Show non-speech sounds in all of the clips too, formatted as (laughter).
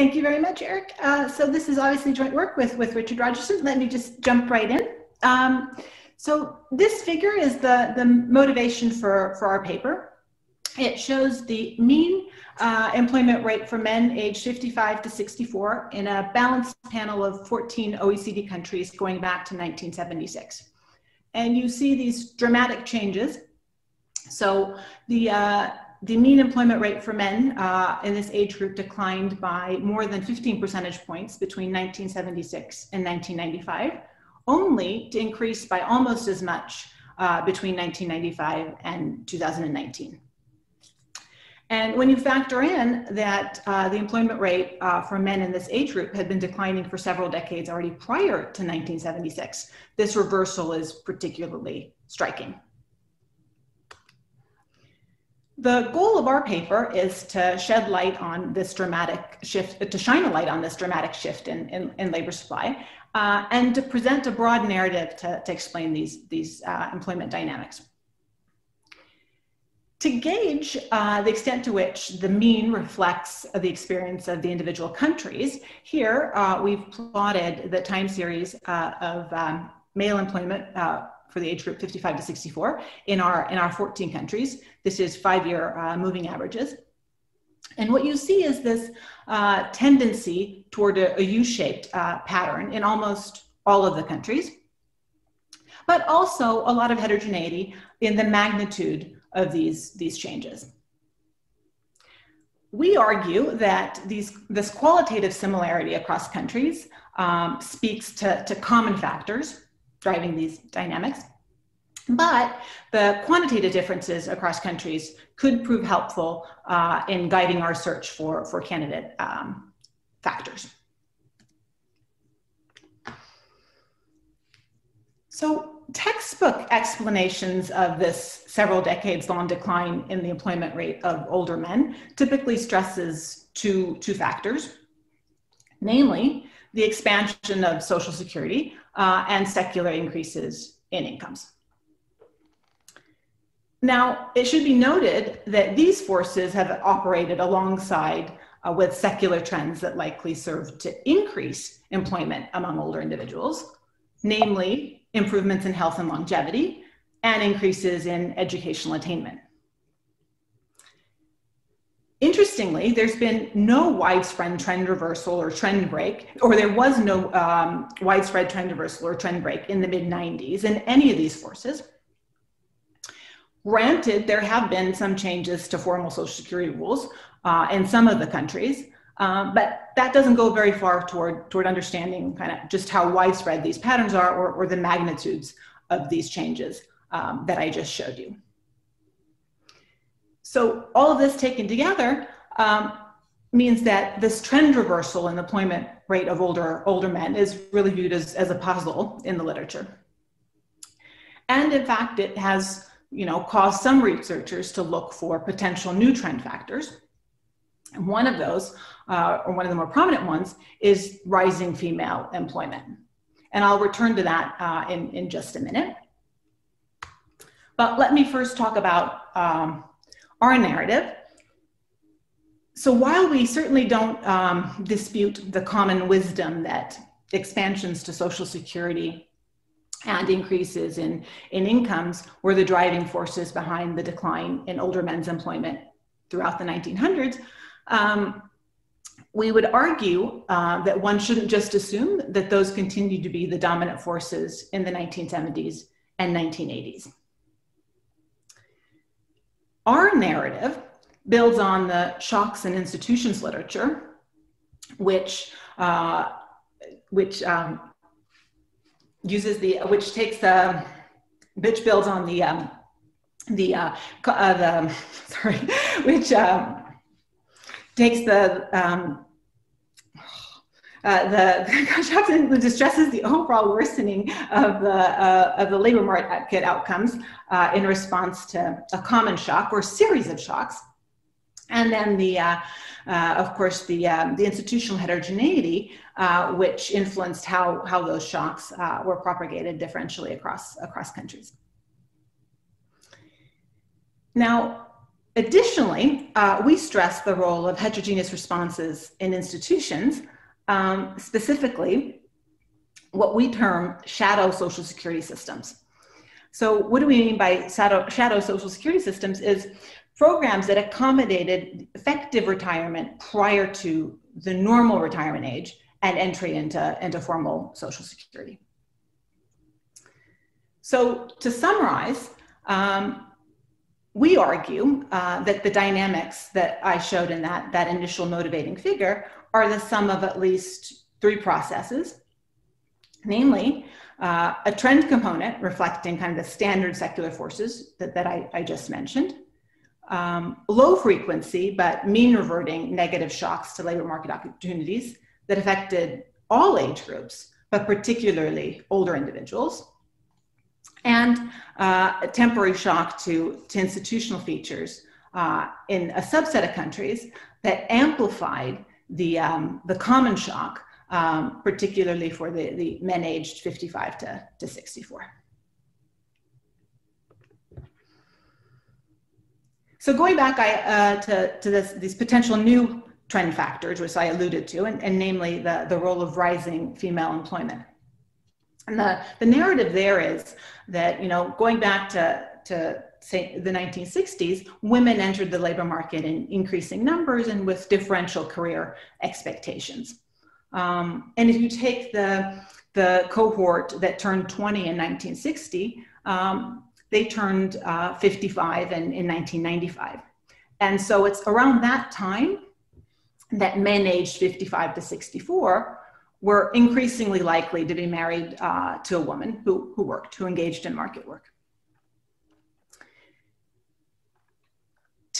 Thank you very much, Erik. Uh, so this is obviously joint work with, with Richard Rogerson. Let me just jump right in. Um, so this figure is the, the motivation for, for our paper. It shows the mean uh, employment rate for men aged 55 to 64 in a balanced panel of 14 OECD countries going back to 1976. And you see these dramatic changes. So the, uh, the mean employment rate for men uh, in this age group declined by more than 15 percentage points between 1976 and 1995, only to increase by almost as much uh, between 1995 and 2019. And when you factor in that uh, the employment rate uh, for men in this age group had been declining for several decades already prior to 1976, this reversal is particularly striking. The goal of our paper is to shed light on this dramatic shift, to shine a light on this dramatic shift in, in, in labor supply, uh, and to present a broad narrative to, to explain these, these uh, employment dynamics. To gauge uh, the extent to which the mean reflects the experience of the individual countries, here uh, we've plotted the time series uh, of um, male employment uh, for the age group 55 to 64 in our, in our 14 countries. This is five-year uh, moving averages. And what you see is this uh, tendency toward a a U-shaped pattern in almost all of the countries, but also a lot of heterogeneity in the magnitude of these, these changes. We argue that these, this qualitative similarity across countries um, speaks to, to common factors driving these dynamics, but the quantitative differences across countries could prove helpful uh, in guiding our search for, for candidate um, factors. So textbook explanations of this several decades long decline in the employment rate of older men typically stresses two, two factors, namely the expansion of Social Security uh, and secular increases in incomes. Now, it should be noted that these forces have operated alongside uh, with secular trends that likely serve to increase employment among older individuals, namely improvements in health and longevity, and increases in educational attainment. Interestingly, there's been no widespread trend reversal or trend break, or there was no um, widespread trend reversal or trend break in the mid 90s in any of these forces. Granted, there have been some changes to formal Social Security rules uh, in some of the countries, um, but that doesn't go very far toward, toward understanding kind of just how widespread these patterns are or, or the magnitudes of these changes um, that I just showed you. So all of this taken together um, means that this trend reversal in the employment rate of older, older men is really viewed as, as a puzzle in the literature. And in fact, it has you know, caused some researchers to look for potential new trend factors. And one of those, uh, or one of the more prominent ones, is rising female employment. And I'll return to that uh, in, in just a minute. But let me first talk about um, our narrative. So while we certainly don't um, dispute the common wisdom that expansions to Social Security and increases in, in incomes were the driving forces behind the decline in older men's employment throughout the 1900s, um, we would argue uh, that one shouldn't just assume that those continue to be the dominant forces in the 1970s and 1980s. Our narrative builds on the shocks and institutions literature, which, uh, which um, uses the, which takes the, which builds on the, um, the, uh, uh, the, (laughs) sorry, (laughs) which um, takes the um, uh, the (laughs) construction distresses the overall worsening of the uh, of the labor market outcomes uh, in response to a common shock or series of shocks, and then the uh, uh, of course the um, the institutional heterogeneity uh, which influenced how how those shocks were propagated differentially across across countries. Now, Additionally, we stress the role of heterogeneous responses in institutions, um, specifically what we term shadow social security systems. So what do we mean by shadow, shadow social security systems is programs that accommodated effective retirement prior to the normal retirement age and entry into, into formal social security. So to summarize, um, we argue uh, that the dynamics that I showed in that, that initial motivating figure are the sum of at least three processes, namely uh, a trend component reflecting kind of the standard secular forces that, that I, I just mentioned, um, low frequency but mean reverting negative shocks to labor market opportunities that affected all age groups, but particularly older individuals, and uh, a temporary shock to, to institutional features uh, in a subset of countries that amplified the, um, the common shock, um, particularly for the, the men aged 55 to, to 64. So going back I, uh, to, to this, these potential new trend factors, which I alluded to, and, and namely the, the role of rising female employment. And the, the narrative there is that, you know, going back to, to say the 1960s, women entered the labor market in increasing numbers and with differential career expectations. Um, and if you take the, the cohort that turned 20 in 1960, um, they turned uh, 55 in, in 1995. And so it's around that time that men aged 55 to 64 were increasingly likely to be married uh, to a woman who, who worked, who engaged in market work.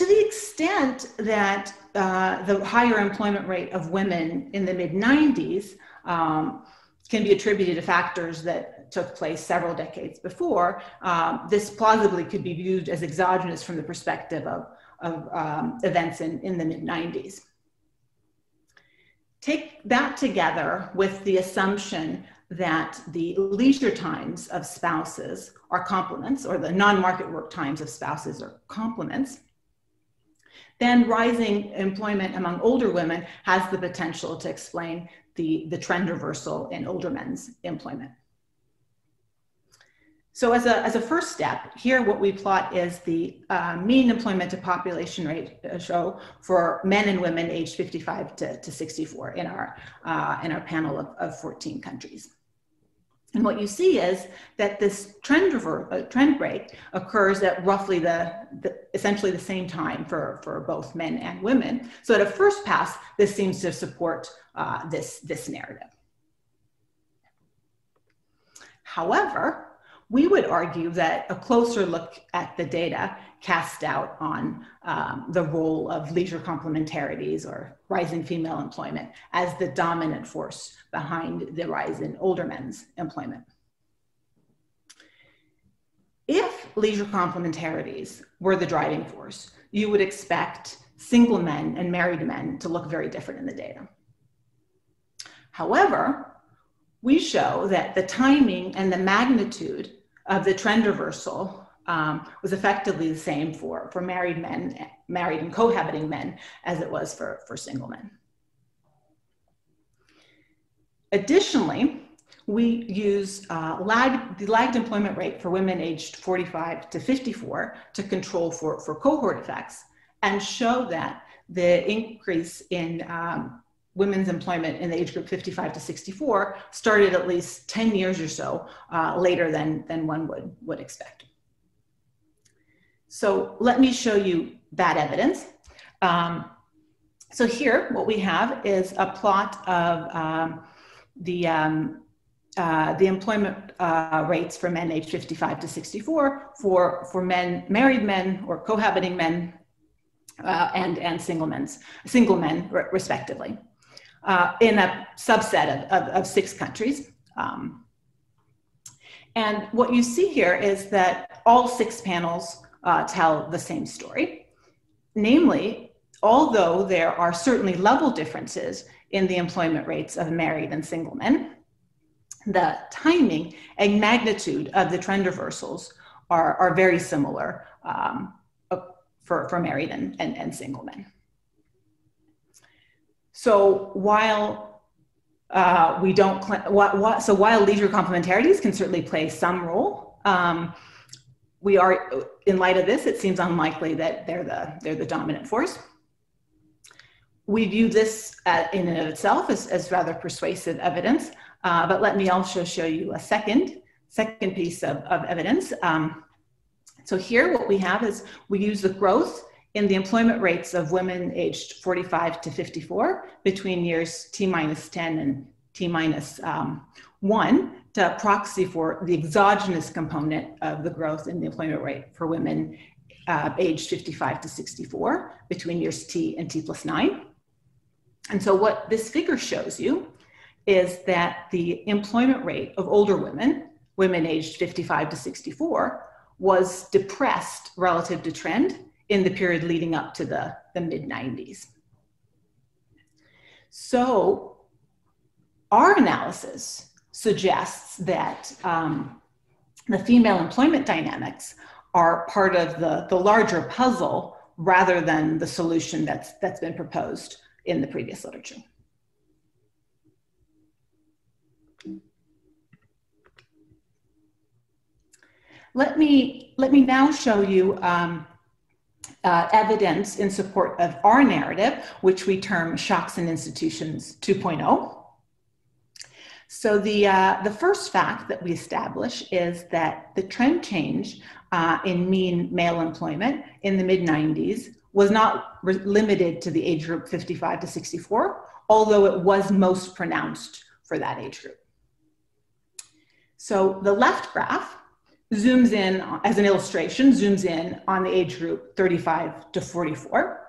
To the extent that uh, the higher employment rate of women in the mid 90s um, can be attributed to factors that took place several decades before, um, this plausibly could be viewed as exogenous from the perspective of, of um, events in, in the mid 90s. Take that together with the assumption that the leisure times of spouses are complements, or the non market work times of spouses are complements, then rising employment among older women has the potential to explain the, the trend reversal in older men's employment. So as a, as a first step, here what we plot is the uh, mean employment to population ratio uh, for men and women aged 55 to, to 64 in our, uh, in our panel of, of 14 countries. And what you see is that this trend, rever- uh, trend break occurs at roughly the, the, essentially the same time for, for both men and women. So at a first pass, this seems to support uh, this, this narrative. However, we would argue that a closer look at the data cast doubt on um, the role of leisure complementarities or rising female employment as the dominant force behind the rise in older men's employment. If leisure complementarities were the driving force, you would expect single men and married men to look very different in the data. However, we show that the timing and the magnitude of the trend reversal um, was effectively the same for, for married men, married and cohabiting men, as it was for, for single men. Additionally, we use uh, lag, the lagged employment rate for women aged 45 to 54 to control for, for cohort effects and show that the increase in um, women's employment in the age group 55 to 64 started at least 10 years or so uh, later than, than one would, would expect. So let me show you that evidence. Um, so here, what we have is a plot of um, the, um, uh, the employment uh, rates for men aged 55 to 64 for, for men, married men or cohabiting men uh, and, and single, men's, single men respectively uh, in a subset of, of, of six countries. Um, and what you see here is that all six panels uh, tell the same story. Namely, although there are certainly level differences in the employment rates of married and single men, the timing and magnitude of the trend reversals are, are very similar um, for, for married and, and, and single men. So while uh, we don't, what, what, so while leisure complementarities can certainly play some role, um, we are, in light of this, it seems unlikely that they're the, they're the dominant force. We view this uh, in and of itself as, as rather persuasive evidence, uh, but let me also show you a second, second piece of, of evidence. Um, so here what we have is we use the growth in the employment rates of women aged 45 to 54 between years T minus 10 and T minus, um, 1 to proxy for the exogenous component of the growth in the employment rate for women uh, aged 55 to 64 between years T and T plus 9. And so what this figure shows you is that the employment rate of older women, women aged 55 to 64, was depressed relative to trend in the period leading up to the, the mid 90s. So our analysis suggests that um, the female employment dynamics are part of the, the larger puzzle rather than the solution that's, that's been proposed in the previous literature. Let me, let me now show you um, uh, evidence in support of our narrative, which we term Shocks and Institutions 2.0. So the, uh, the first fact that we establish is that the trend change uh, in mean male employment in the mid 90s was not re- limited to the age group 55 to 64, although it was most pronounced for that age group. So the left graph zooms in as an illustration, zooms in on the age group 35 to 44.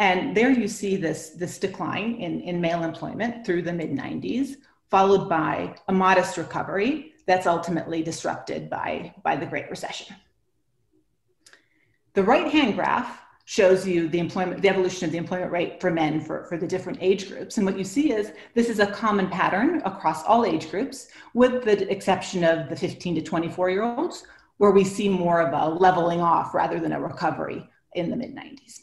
And there you see this, this decline in, in male employment through the mid 90s, followed by a modest recovery that's ultimately disrupted by, by the Great Recession. The right hand graph shows you the employment, the evolution of the employment rate for men for, for the different age groups. And what you see is this is a common pattern across all age groups, with the exception of the 15 to 24 year olds, where we see more of a leveling off rather than a recovery in the mid 90s.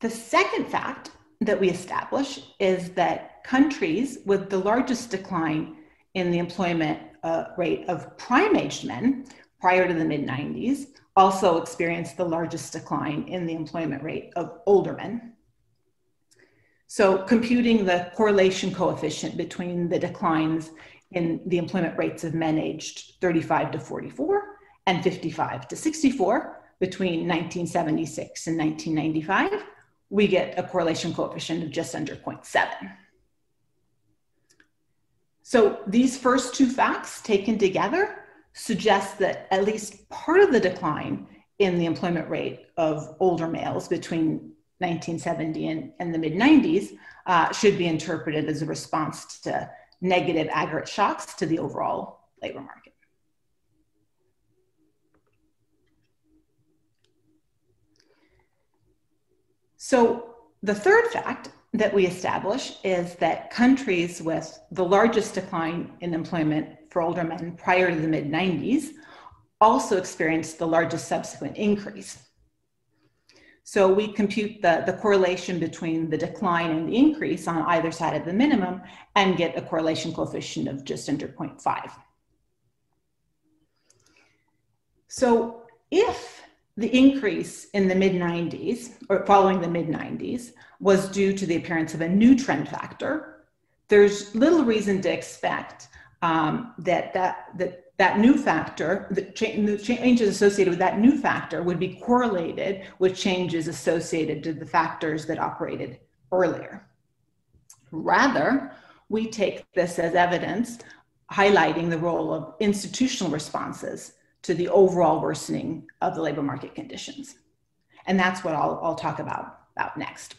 The second fact that we establish is that countries with the largest decline in the employment uh, rate of prime aged men prior to the mid 90s also experienced the largest decline in the employment rate of older men. So, computing the correlation coefficient between the declines in the employment rates of men aged 35 to 44 and 55 to 64 between 1976 and 1995, we get a correlation coefficient of just under 0.7. So these first two facts taken together suggest that at least part of the decline in the employment rate of older males between 1970 and, and the mid 90s uh, should be interpreted as a response to negative aggregate shocks to the overall labor market. So the third fact that we establish is that countries with the largest decline in employment for older men prior to the mid 90s also experienced the largest subsequent increase. So we compute the, the correlation between the decline and the increase on either side of the minimum and get a correlation coefficient of just under 0.5. So if the increase in the mid 90s or following the mid 90s was due to the appearance of a new trend factor. There's little reason to expect um, that, that, that that new factor, the, cha- the changes associated with that new factor would be correlated with changes associated to the factors that operated earlier. Rather, we take this as evidence highlighting the role of institutional responses to the overall worsening of the labor market conditions. And that's what I'll, I'll talk about, about next.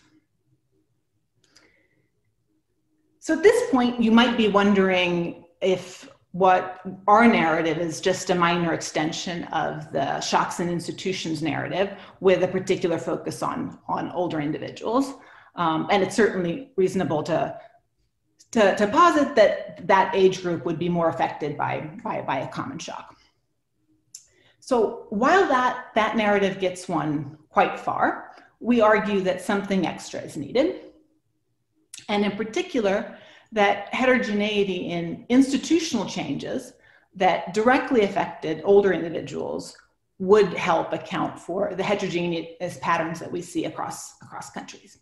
So at this point, you might be wondering if what our narrative is just a minor extension of the shocks and institutions narrative with a particular focus on, on older individuals. Um, and it's certainly reasonable to, to, to posit that that age group would be more affected by, by, by a common shock. So while that, that narrative gets one quite far, we argue that something extra is needed. And in particular, that heterogeneity in institutional changes that directly affected older individuals would help account for the heterogeneous patterns that we see across, across countries.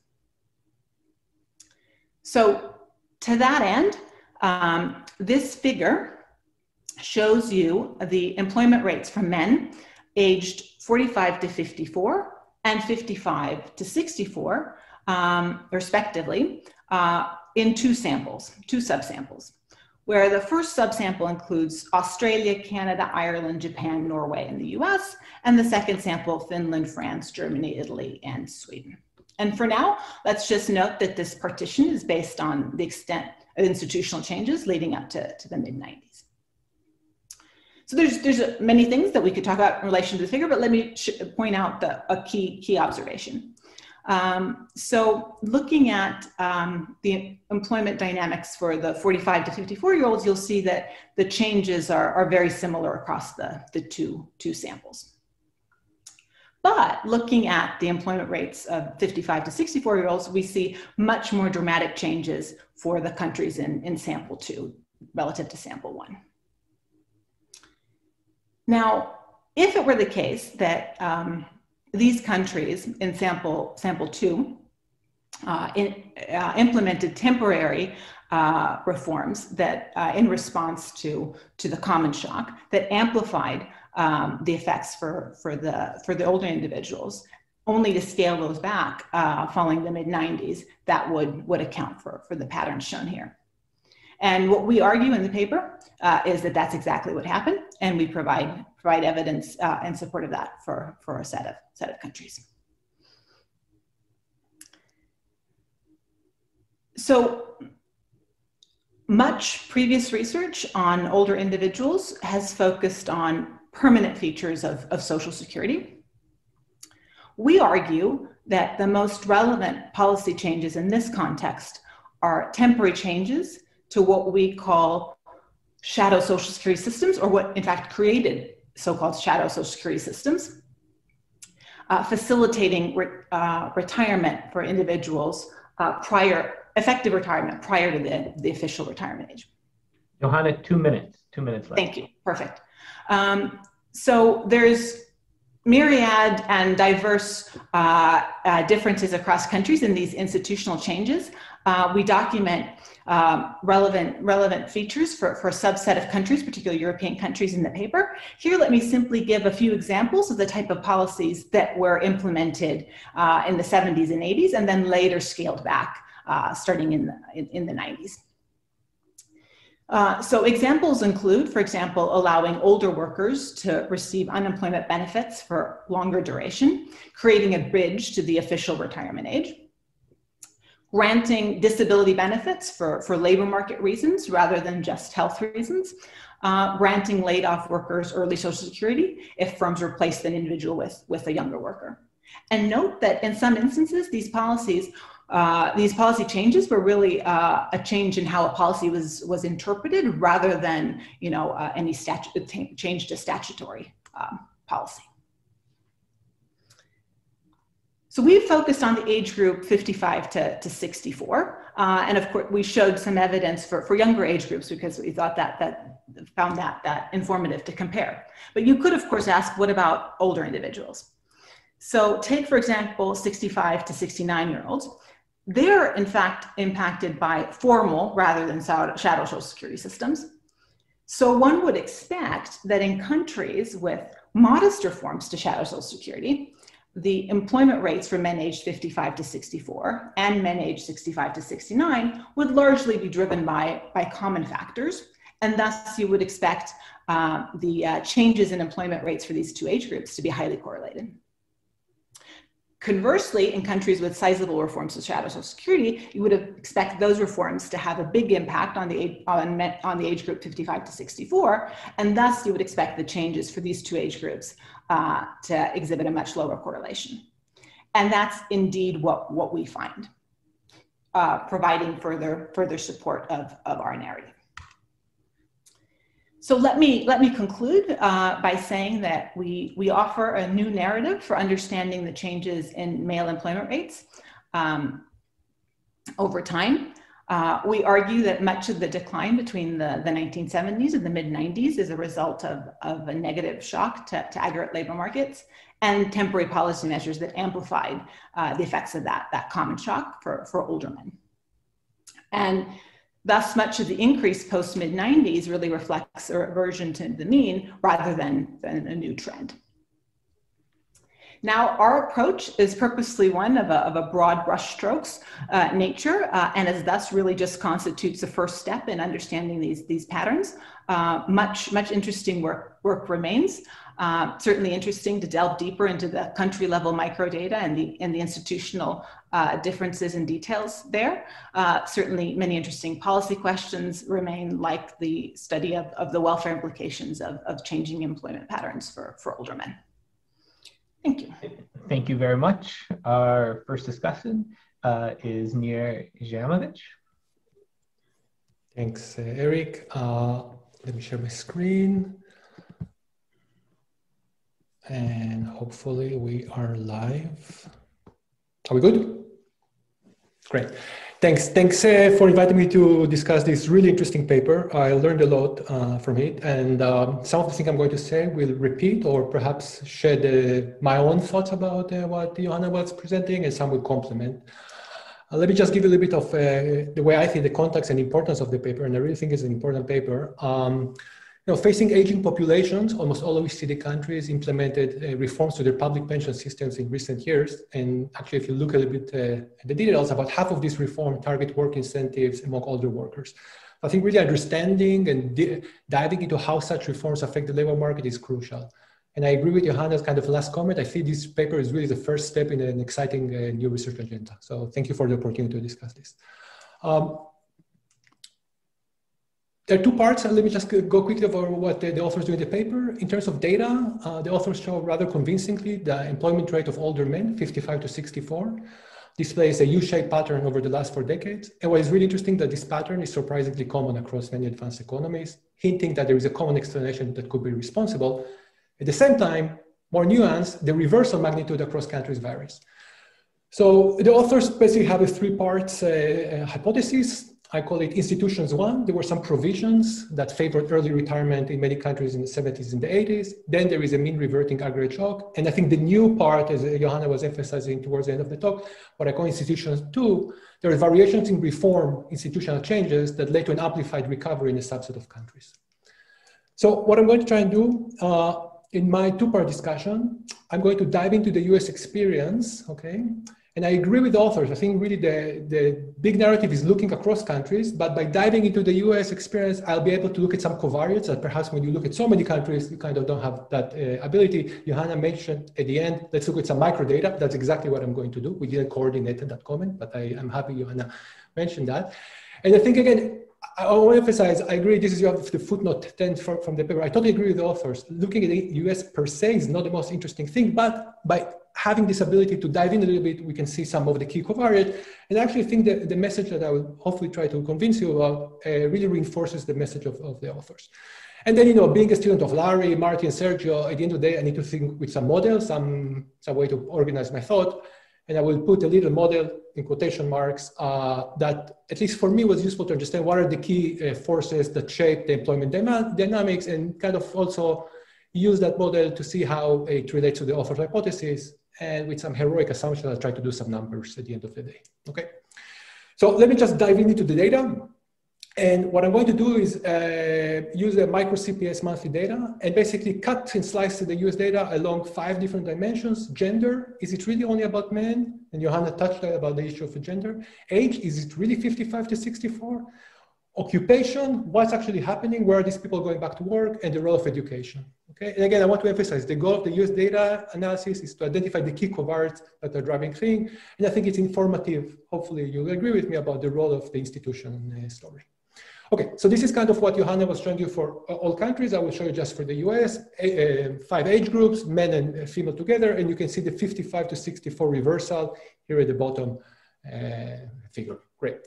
So to that end, um, this figure shows you the employment rates for men aged 45 to 54 and 55 to 64, um, respectively, uh, in two samples, two subsamples, where the first subsample includes Australia, Canada, Ireland, Japan, Norway, and the US, and the second sample, Finland, France, Germany, Italy, and Sweden. And for now, let's just note that this partition is based on the extent of institutional changes leading up to, to the mid 90s. So there's, there's many things that we could talk about in relation to the figure, but let me point out the, a key, key observation. Um, so looking at um, the employment dynamics for the 45 to 54 year olds, you'll see that the changes are, are very similar across the, the two, two samples. But looking at the employment rates of 55 to 64 year olds, we see much more dramatic changes for the countries in, in sample two relative to sample one. Now, if it were the case that um, these countries in sample, sample two uh, in, uh, implemented temporary uh, reforms that uh, in response to, to the common shock that amplified um, the effects for, for, the, for the older individuals, only to scale those back uh, following the mid 90s, that would, would account for, for the patterns shown here. And what we argue in the paper uh, is that that's exactly what happened, and we provide, provide evidence uh, in support of that for, for a set of, set of countries. So much previous research on older individuals has focused on permanent features of, of Social Security. We argue that the most relevant policy changes in this context are temporary changes to what we call shadow Social Security systems, or what in fact created so called shadow Social Security systems, uh, facilitating re uh, retirement for individuals uh, prior, effective retirement prior to the, the official retirement age. Johanna, two minutes, two minutes left. Thank you, perfect. Um, so there's myriad and diverse uh, uh, differences across countries in these institutional changes. Uh, we document um, relevant, relevant features for, for a subset of countries, particularly European countries in the paper. Here, let me simply give a few examples of the type of policies that were implemented uh, in the 70s and 80s and then later scaled back uh, starting in the, in, in the 90s. Uh, so examples include, for example, allowing older workers to receive unemployment benefits for longer duration, creating a bridge to the official retirement age, granting disability benefits for, for labor market reasons rather than just health reasons, uh, granting laid off workers early social security if firms replace an individual with, with a younger worker. And note that in some instances, these policies uh, these policy changes were really uh, a change in how a policy was was interpreted rather than you know uh, any statute change to statutory um, policy. So we focused on the age group 55 to, to 64. Uh, and of course, we showed some evidence for, for younger age groups because we thought that, that found that, that informative to compare. But you could, of course, ask, what about older individuals? So take, for example, 65 to 69 year olds they're in fact impacted by formal rather than shadow social security systems. So one would expect that in countries with modest reforms to shadow social security, the employment rates for men aged 55 to 64 and men aged 65 to 69 would largely be driven by, by common factors. And thus you would expect uh, the uh, changes in employment rates for these two age groups to be highly correlated. Conversely, in countries with sizable reforms to social security, you would expect those reforms to have a big impact on the, on, on the age group 55 to 64, and thus you would expect the changes for these two age groups uh, to exhibit a much lower correlation. And that's indeed what, what we find. uh, providing further, further support of, of our narrative. So let me, let me conclude uh, by saying that we, we offer a new narrative for understanding the changes in male employment rates um, over time. Uh, we argue that much of the decline between the, the 1970s and the mid 90s is a result of, of a negative shock to, to aggregate labor markets and temporary policy measures that amplified uh, the effects of that, that common shock for, for older men. And thus, much of the increase post mid 90s really reflects a reversion to the mean rather than, than a new trend. Now, our approach is purposely one of a, of a broad brushstrokes uh, nature, uh, and as thus really just constitutes the first step in understanding these, these patterns. Uh, much, much interesting work, work remains. Uh, certainly interesting to delve deeper into the country level microdata and the, and the institutional uh, differences and details there. Uh, certainly many interesting policy questions remain like the study of, of the welfare implications of, of changing employment patterns for, for older men. Thank you. Thank you very much. Our first discussion uh, is Nir Jaimovich. Thanks, uh, Erik. Uh, let me share my screen. And hopefully we are live. Are we good? Great. Thanks. Thanks uh, for inviting me to discuss this really interesting paper. I learned a lot uh, from it, and um, some of the things I'm going to say will repeat or perhaps shed uh, my own thoughts about uh, what Johanna was presenting, and some will complement. Uh, let me just give you a little bit of uh, the way I think the context and importance of the paper, and I really think it's an important paper. Um, you know, facing aging populations, almost all OECD countries implemented uh, reforms to their public pension systems in recent years. And actually, if you look a little bit uh, at the details, about half of these reforms target work incentives among older workers. I think really understanding and diving into how such reforms affect the labor market is crucial. And I agree with Johanna's kind of last comment. I think this paper is really the first step in an exciting uh, new research agenda. So thank you for the opportunity to discuss this. Um, there are two parts, let me just go quickly over what the, the authors do in the paper. In terms of data, uh, the authors show rather convincingly the employment rate of older men, 55 to 64, displays a U-shaped pattern over the last four decades. And what is really interesting that this pattern is surprisingly common across many advanced economies, hinting that there is a common explanation that could be responsible. At the same time, more nuanced, the reversal magnitude across countries varies. So the authors basically have a three parts uh, uh, hypothesis. I call it institutions one. There were some provisions that favored early retirement in many countries in the 70s and the 80s. Then there is a mean reverting aggregate shock. And I think the new part, as Johanna was emphasizing towards the end of the talk, what I call institutions two, there are variations in reform institutional changes that led to an amplified recovery in a subset of countries. So what I'm going to try and do uh, in my two-part discussion, I'm going to dive into the US experience, okay? And I agree with authors. I think really the, the big narrative is looking across countries, but by diving into the US experience, I'll be able to look at some covariates that perhaps when you look at so many countries, you kind of don't have that uh, ability. Johanna mentioned at the end, let's look at some micro data. That's exactly what I'm going to do. We didn't coordinate that comment, but I, am happy Johanna mentioned that. And I think again, I want to emphasize, I agree, this is the footnote 10 from, from the paper. I totally agree with the authors. Looking at the US per se is not the most interesting thing, but by having this ability to dive in a little bit, we can see some of the key covariates. And I actually think that the message that I will hopefully try to convince you about uh, really reinforces the message of, of the authors. And then, you know, being a student of Larry, Marty, and Sergio, at the end of the day, I need to think with some model, some, some way to organize my thought. And I will put a little model in quotation marks uh, that, at least for me, was useful to understand what are the key uh, forces that shape the employment dynamics and kind of also use that model to see how it relates to the author's hypothesis and with some heroic assumptions, I'll try to do some numbers at the end of the day, okay? So let me just dive into the data. And what I'm going to do is uh, use the micro CPS monthly data and basically cut and slice the US data along five different dimensions. Gender, is it really only about men? And Johanna touched about the issue of gender. Age, is it really 55 to 64? Occupation, what's actually happening? Where are these people going back to work? And the role of education. Okay, and again, I want to emphasize the goal of the US data analysis is to identify the key covariates that are driving thing. And I think it's informative. Hopefully you'll agree with me about the role of the institution uh, story. Okay, so this is kind of what Johanna was showing you for all countries. I will show you just for the US, five age groups, men and female together, and you can see the 55 to 64 reversal here at the bottom uh, figure. Great.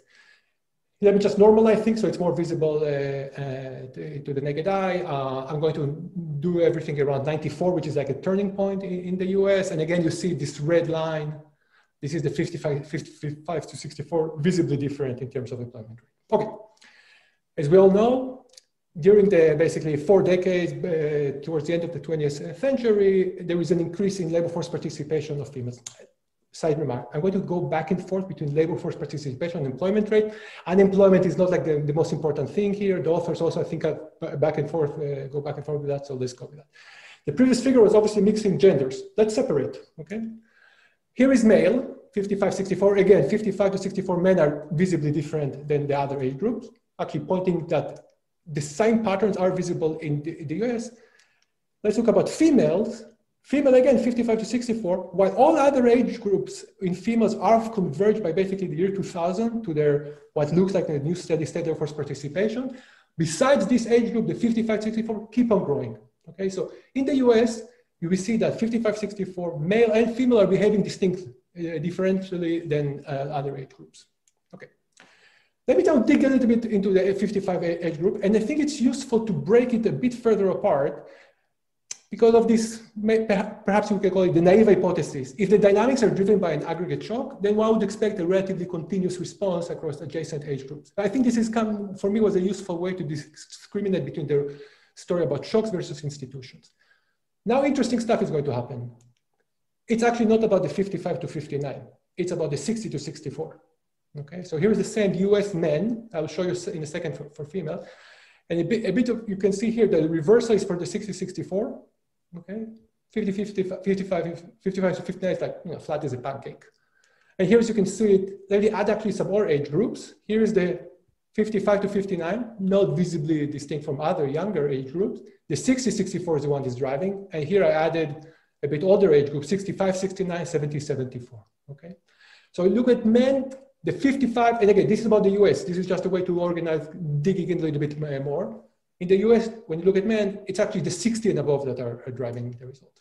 Let me just normalize things so it's more visible uh, uh, to, to, the naked eye. Uh, I'm going to do everything around 94, which is like a turning point in, in, the US. And again, you see this red line. This is the 55, 55 to 64, visibly different in terms of employment rate. Okay. As we all know, during the basically four decades uh, towards the end of the 20th century, there is an increase in labor force participation of females side remark. I'm going to go back and forth between labor force participation and employment rate. Unemployment is not like the, the most important thing here. The authors also, I think, back and forth, uh, go back and forth with that. So let's go with that. The previous figure was obviously mixing genders. Let's separate, okay? Here is male, 55, 64. Again, 55 to 64 men are visibly different than the other age groups, actually pointing that the same patterns are visible in the, in the US. Let's talk about females. Female, again, 55 to 64, while all other age groups in females are converged by basically the year 2000 to their, what looks like a new steady state of force participation. Besides this age group, the 55, 64 keep on growing. Okay, so in the US, you will see that 55, 64, male and female are behaving distinctly, uh, differently than uh, other age groups. Okay. Let me now dig a little bit into the 55 age group, and I think it's useful to break it a bit further apart because of this, perhaps we can call it the naive hypothesis. If the dynamics are driven by an aggregate shock, then one would expect a relatively continuous response across adjacent age groups. I think this is come, for me was a useful way to discriminate between the story about shocks versus institutions. Now interesting stuff is going to happen. It's actually not about the 55 to 59. It's about the 60 to 64. Okay, so here's the same US men. I'll show you in a second for, for female. And a bit, a bit of, you can see here the reversal is for the 60, 64 okay? 50, 50, 55, 55 to 59 is like, you know, flat as a pancake. And here, as you can see it, me add actually some more age groups. Here's the 55 to 59, not visibly distinct from other younger age groups. The 60, 64 is the one that's driving. And here I added a bit older age group, 65, 69, 70, 74, okay? So look at men, the 55, and again, this is about the US. This is just a way to organize, digging in a little bit uh, more. In the US, when you look at men, it's actually the 60 and above that are, are driving the result.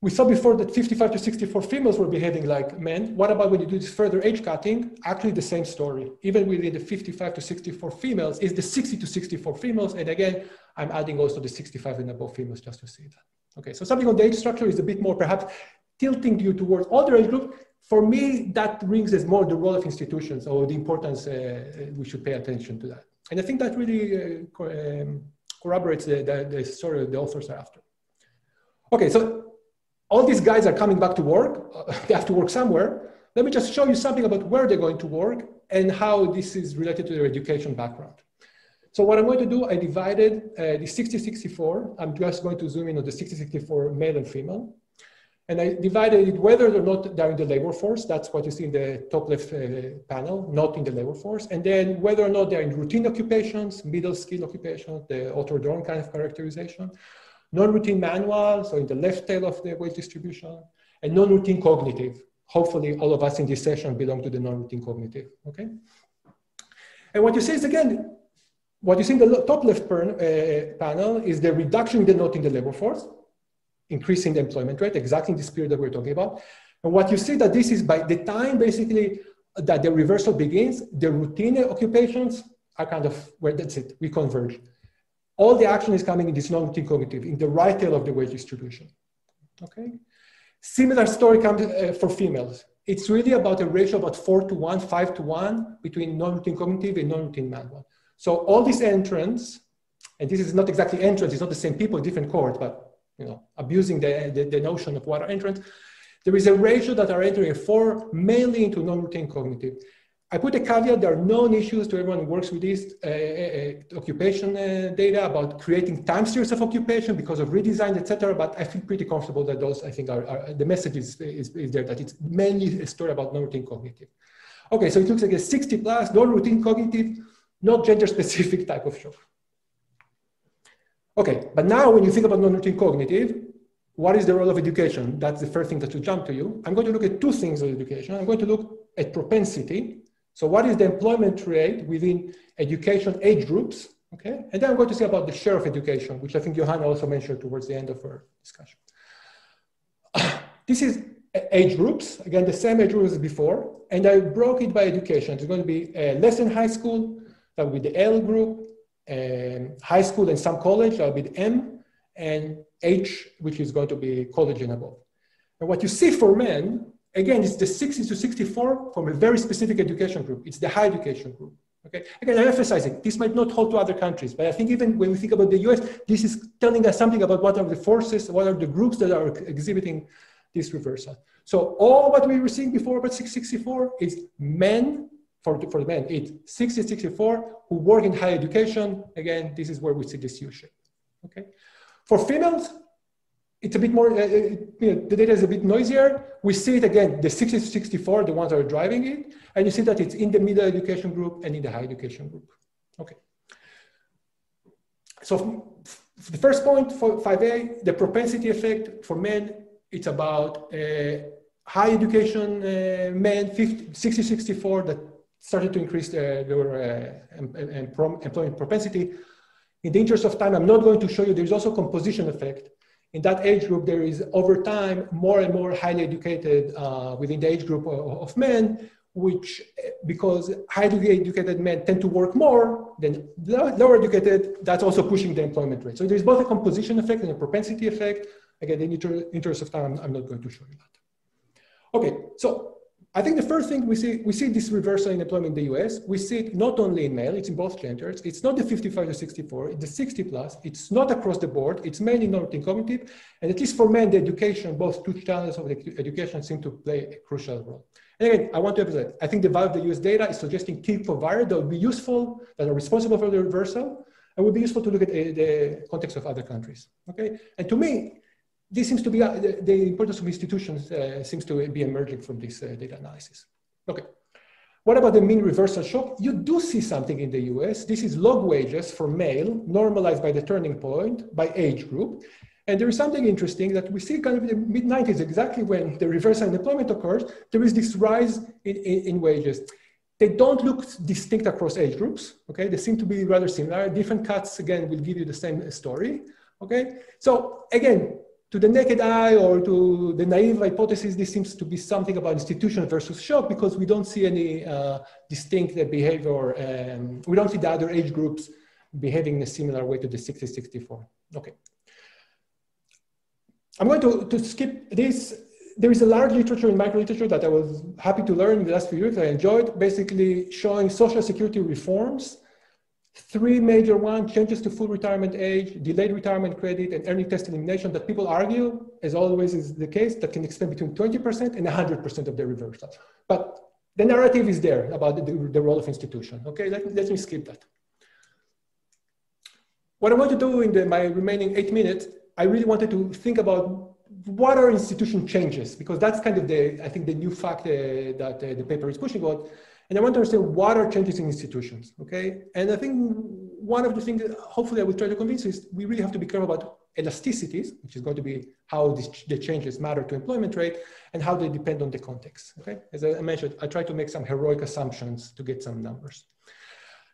We saw before that 55 to 64 females were behaving like men. What about when you do this further age cutting? Actually, the same story. Even within the 55 to 64 females, is the 60 to 64 females. And again, I'm adding also the 65 and above females just to see that. Okay, so something on the age structure is a bit more perhaps tilting you towards older age group. For me, that rings as more the role of institutions or the importance uh, we should pay attention to that. And I think that really uh, um, corroborates the, the, the, story the authors are after. Okay, so all these guys are coming back to work. (laughs) they have to work somewhere. Let me just show you something about where they're going to work and how this is related to their education background. So what I'm going to do, I divided uh, the 60-64. I'm just going to zoom in on the 60-64 male and female. And I divided it whether or not they're in the labor force. That's what you see in the top left uh, panel, not in the labor force. And then whether or not they're in routine occupations, middle skill occupations, the Autor-Dorn kind of characterization, non-routine manual, so in the left tail of the weight distribution, and non-routine cognitive. Hopefully all of us in this session belong to the non-routine cognitive, okay? And what you see is again, what you see in the top left uh, panel is the reduction in the not in the labor force increasing the employment rate, exactly in this period that we're talking about. And what you see that this is by the time basically that the reversal begins, the routine occupations are kind of where that's it, we converge. All the action is coming in this non-routine cognitive, in the right tail of the wage distribution, okay? Similar story comes uh, for females. It's really about a ratio about four to one, five to one between non-routine cognitive and non-routine manual. So all these entrants, and this is not exactly entrance, it's not the same people, different cohort, but you know, abusing the, the, the notion of water entrance, there is a ratio that are entering four mainly into non-routine cognitive. I put a caveat, there are known issues to everyone who works with this uh, uh, occupation uh, data about creating time series of occupation because of redesign, etc. But I feel pretty comfortable that those, I think, are, are the message is, is, is, there, that it's mainly a story about non-routine cognitive. Okay, so it looks like a 60 plus, non-routine cognitive, not gender specific type of shock. Okay, but now when you think about non-routine cognitive, what is the role of education? That's the first thing that should jump to you. I'm going to look at two things of education. I'm going to look at propensity. So what is the employment rate within education age groups? Okay, and then I'm going to say about the share of education, which I think Johanna also mentioned towards the end of her discussion. (clears throat) this is age groups, again, the same age groups as before, and I broke it by education. It's going to be uh, less than high school, that will be the L group, and high school and some college, uh, that will be the M, and H, which is going to be college and above. And what you see for men, again, it's the 60 to 64 from a very specific education group. It's the high education group. Okay, again, I'm emphasizing this might not hold to other countries, but I think even when we think about the US, this is telling us something about what are the forces, what are the groups that are exhibiting this reversal. So all what we were seeing before about 664 is men, for, for the men, it's 60, 64 who work in higher education. Again, this is where we see this U shape, okay? For females, it's a bit more, uh, uh, you know, the data is a bit noisier. We see it again, the 60 to 64, the ones that are driving it. And you see that it's in the middle education group and in the high education group. Okay. So the first point for 5A, the propensity effect for men, it's about uh, high education uh, men, 50, 60, 64 that started to increase their, uh, employment propensity. In the interest of time, I'm not going to show you, there's also composition effect in that age group, there is over time more and more highly educated uh, within the age group of, men, which because highly educated men tend to work more than lower educated, that's also pushing the employment rate. So there's both a composition effect and a propensity effect. Again, in interest of time, I'm not going to show you that. Okay, so I think the first thing we see, we see this reversal in employment in the US. We see it not only in male, it's in both genders. It's not the 55 to 64, it's the 60 plus. It's not across the board. It's mainly not in cognitive. And at least for men, the education, both two channels of the education seem to play a crucial role. And again, I want to emphasize, I think the value of the US data is suggesting key providers that will be useful, that are responsible for the reversal, and would be useful to look at eh, the context of other countries, okay? And to me, this seems to be, uh, the, the, importance of institutions uh, seems to be emerging from this uh, data analysis. Okay. What about the mean reversal shock? You do see something in the US. This is log wages for male normalized by the turning point by age group. And there is something interesting that we see kind of in the mid 90s, exactly when the reversal in employment occurs, there is this rise in, in, in, wages. They don't look distinct across age groups, okay? They seem to be rather similar. Different cuts, again, will give you the same story, okay? So again, to the naked eye or to the naive hypothesis, this seems to be something about institution versus shock because we don't see any uh, distinct behavior. Um, we don't see the other age groups behaving in a similar way to the 60-64. Okay. I'm going to, to skip this. There is a large literature in micro literature that I was happy to learn in the last few years. I enjoyed basically showing social security reforms Three major ones, changes to full retirement age, delayed retirement credit, and earning test elimination that people argue, as always is the case, that can explain between 20% and 100% of the reversal. But the narrative is there about the, the role of institution. Okay, let, let me skip that. What I want to do in the, my remaining eight minutes, I really wanted to think about what are institution changes, because that's kind of the, I think the new fact uh, that uh, the paper is pushing on. And I want to understand what are changes in institutions, okay? And I think one of the things that hopefully I will try to convince is we really have to be careful about elasticities, which is going to be how this, the changes matter to employment rate and how they depend on the context, okay? As I mentioned, I try to make some heroic assumptions to get some numbers.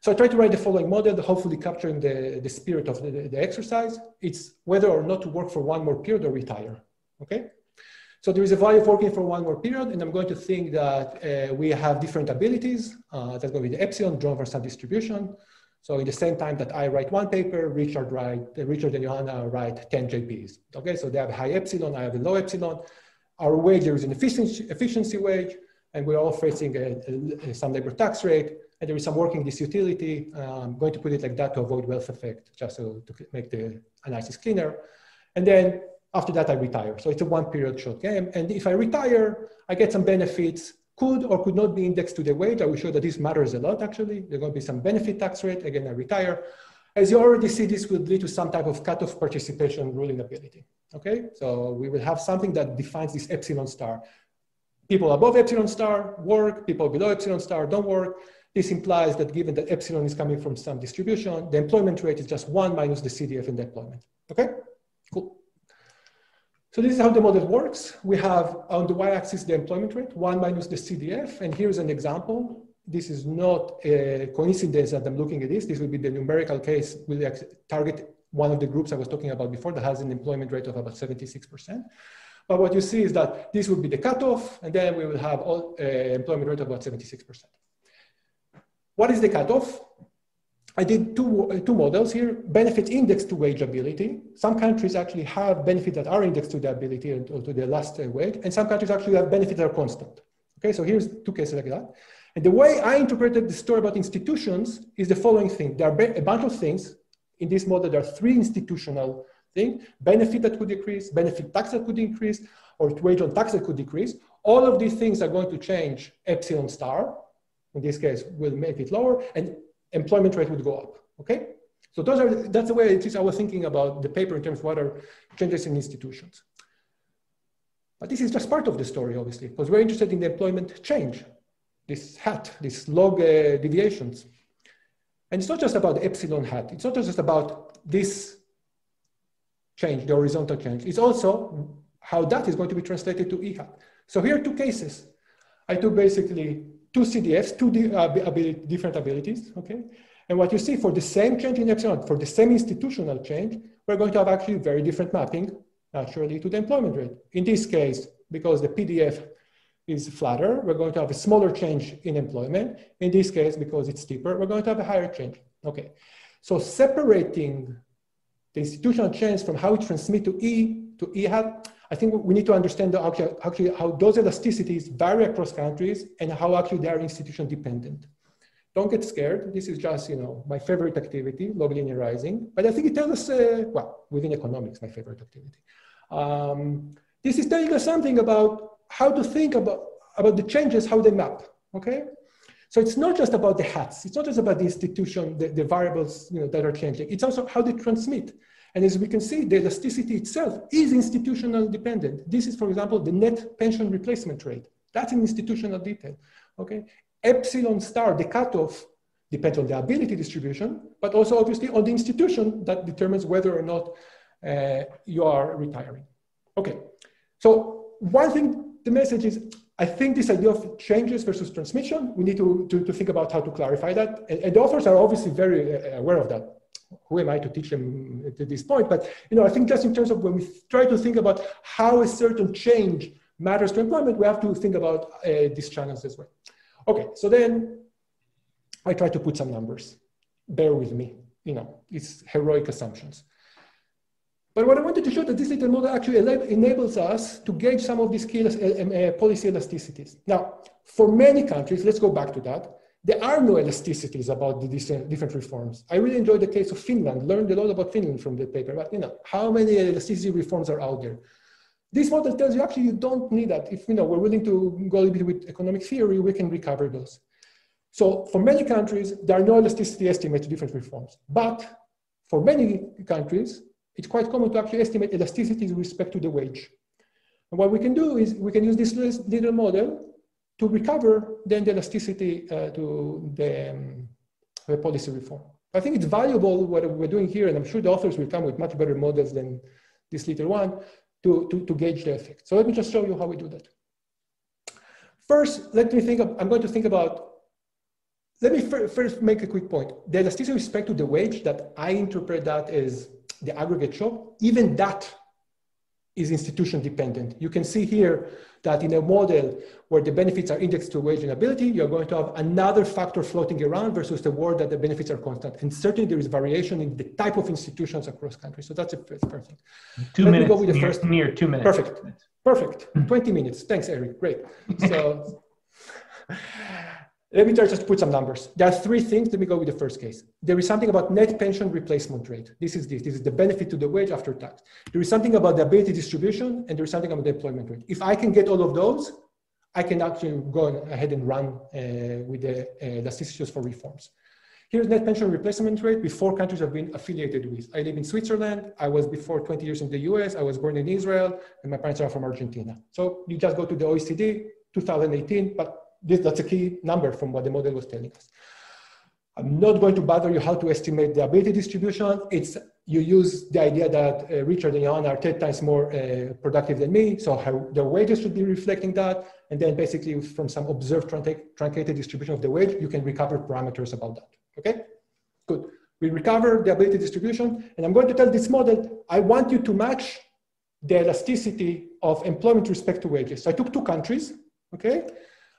So I try to write the following model, hopefully capturing the, the spirit of the, the exercise. It's whether or not to work for one more period or retire, okay? So there is a value working for one more period, and I'm going to think that uh, we have different abilities. Uh, that's going to be the epsilon drawn for some distribution. So in the same time that I write one paper, Richard write, uh, Richard and Johanna write 10 JPs. Okay, so they have a high epsilon, I have a low epsilon. Our wage, there is an efficiency, efficiency wage, and we're all facing a, a, some labor tax rate, and there is some working disutility. Uh, I'm going to put it like that to avoid wealth effect, just so to make the analysis cleaner. And then after that, I retire. So it's a one period short game. And if I retire, I get some benefits, could or could not be indexed to the wage. I will show that this matters a lot, actually. There's to be some benefit tax rate. Again, I retire. As you already see, this would lead to some type of cutoff participation ruling ability. Okay, so we will have something that defines this epsilon star. People above epsilon star work, people below epsilon star don't work. This implies that given that epsilon is coming from some distribution, the employment rate is just one minus the CDF in the employment. Okay, cool. So this is how the model works. We have on the y-axis the employment rate, one minus the CDF. And here's an example. This is not a coincidence that I'm looking at this. This will be the numerical case. We'll target one of the groups I was talking about before that has an employment rate of about 76%. But what you see is that this would be the cutoff, and then we will have all, uh, employment rate of about 76%. What is the cutoff? I did two, uh, two models here, benefit index to wage ability. Some countries actually have benefits that are indexed to the ability or to the last uh, wage, and some countries actually have benefits that are constant. Okay, so here's two cases like that. And the way I interpreted the story about institutions is the following thing. There are a bunch of things in this model. There are three institutional things, benefit that could decrease, benefit tax that could increase, or wage on tax that could decrease. All of these things are going to change epsilon star. In this case, will make it lower. And employment rate would go up, okay? So those are, that's the way it is I was thinking about the paper in terms of what are changes in institutions. But this is just part of the story, obviously, because we're interested in the employment change, this hat, this log uh, deviations. And it's not just about epsilon hat. It's not just about this change, the horizontal change. It's also how that is going to be translated to E hat. So here are two cases. I took basically two CDFs, two di uh, different abilities, okay? And what you see for the same change in epsilon, for the same institutional change, we're going to have actually very different mapping, naturally, to the employment rate. In this case, because the PDF is flatter, we're going to have a smaller change in employment. In this case, because it's steeper, we're going to have a higher change. Okay, so separating the institutional change from how it transmits to E to E hat I think we need to understand actually, actually how those elasticities vary across countries and how actually they are institution dependent. Don't get scared. This is just, you know, my favorite activity, log linearizing. But I think it tells us, uh, well, within economics, my favorite activity. Um, this is telling us something about how to think about, about the changes, how they map, okay? So it's not just about the hats. It's not just about the institution, the, the variables you know, that are changing. It's also how they transmit. And as we can see, the elasticity itself is institutional dependent. This is, for example, the net pension replacement rate. That's an institutional detail, okay? Epsilon star, the cutoff, depends on the ability distribution, but also obviously on the institution that determines whether or not uh, you are retiring. Okay, so one thing, the message is, I think this idea of changes versus transmission, we need to, to, to think about how to clarify that. And, and the authors are obviously very uh, aware of that who am I to teach them at this point? But you know, I think just in terms of when we try to think about how a certain change matters to employment, we have to think about uh, these channels as well. Okay, so then I try to put some numbers. Bear with me, you know, it's heroic assumptions. But what I wanted to show that this little model actually enables us to gauge some of these key uh, uh, policy elasticities. Now, for many countries, let's go back to that, there are no elasticities about the different reforms. I really enjoyed the case of Finland, learned a lot about Finland from the paper, but you know, how many elasticity reforms are out there? This model tells you actually you don't need that. If you know, we're willing to go a little bit with economic theory, we can recover those. So for many countries, there are no elasticity estimates to different reforms. But for many countries, it's quite common to actually estimate elasticity with respect to the wage. And what we can do is we can use this little model to recover then the elasticity uh, to the, um, the policy reform. I think it's valuable what we're doing here, and I'm sure the authors will come with much better models than this little one to, to, to gauge the effect. So let me just show you how we do that. First, let me think, of, I'm going to think about, let me first make a quick point. The elasticity with respect to the wage that I interpret that as the aggregate shock, even that is institution dependent. You can see here that in a model where the benefits are indexed to wage and ability, you're going to have another factor floating around versus the world that the benefits are constant. And certainly there is variation in the type of institutions across countries. So that's a first thing. Two Let minutes, go with the near, first. near two minutes. Perfect, perfect. Mm-hmm. 20 minutes. Thanks, Erik, great. So (laughs) let me just put some numbers. There are three things. Let me go with the first case. There is something about net pension replacement rate. This is this. This is the benefit to the wage after tax. There is something about the ability distribution, and there is something about the employment rate. If I can get all of those, I can actually go ahead and run uh, with the uh, for reforms. Here's net pension replacement rate before countries have been affiliated with. I live in Switzerland. I was before 20 years in the US. I was born in Israel, and my parents are from Argentina. So you just go to the OECD, 2018, but this, that's a key number from what the model was telling us. I'm not going to bother you how to estimate the ability distribution. It's you use the idea that uh, Richard and Jan are 10 times more uh, productive than me, so how their wages should be reflecting that. And then basically from some observed truncated distribution of the wage, you can recover parameters about that, okay? Good. We recover the ability distribution, and I'm going to tell this model, I want you to match the elasticity of employment respect to wages. So I took two countries, okay?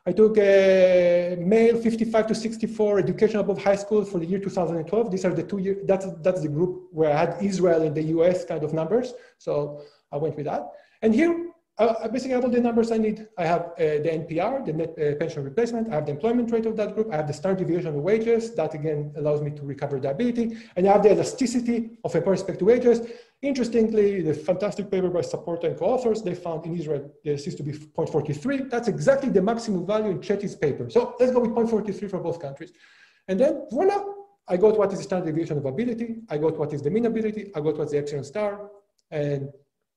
I took a male 55 to 64 education above high school for the year 2012. These are the two years, that's, that's the group where I had Israel and the US kind of numbers. So I went with that. And here uh, basically have all the numbers I need. I have uh, the NPR, the net uh, pension replacement. I have the employment rate of that group. I have the standard deviation of wages. That again allows me to recover the ability. And I have the elasticity of a respect to wages. Interestingly, the fantastic paper by Saporta and co-authors, they found in Israel there seems to be 0.43. That's exactly the maximum value in Chetty's paper. So let's go with 0.43 for both countries. And then voila, I got what is the standard deviation of ability. I got what is the mean ability. I got what's the epsilon star. And